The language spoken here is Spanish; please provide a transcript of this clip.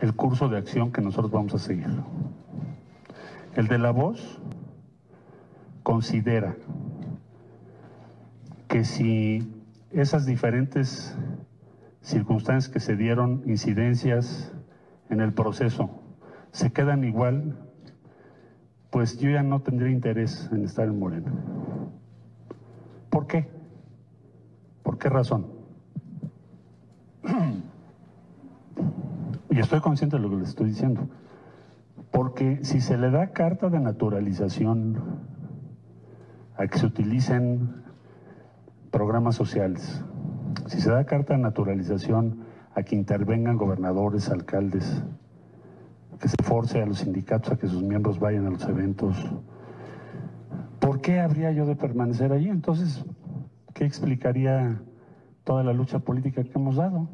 el curso de acción que nosotros vamos a seguir. El de la voz considera que si esas diferentes circunstancias que se dieron, incidencias en el proceso, se quedan igual, pues yo ya no tendría interés en estar en Morena. ¿Por qué? ¿Por qué razón? Y estoy consciente de lo que les estoy diciendo. Porque si se le da carta de naturalización a que se utilicen programas sociales, si se da carta de naturalización a que intervengan gobernadores, alcaldes, que se force a los sindicatos a que sus miembros vayan a los eventos, ¿por qué habría yo de permanecer allí? Entonces, ¿qué explicaría toda la lucha política que hemos dado?